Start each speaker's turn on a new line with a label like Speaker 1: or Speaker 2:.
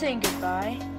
Speaker 1: saying goodbye.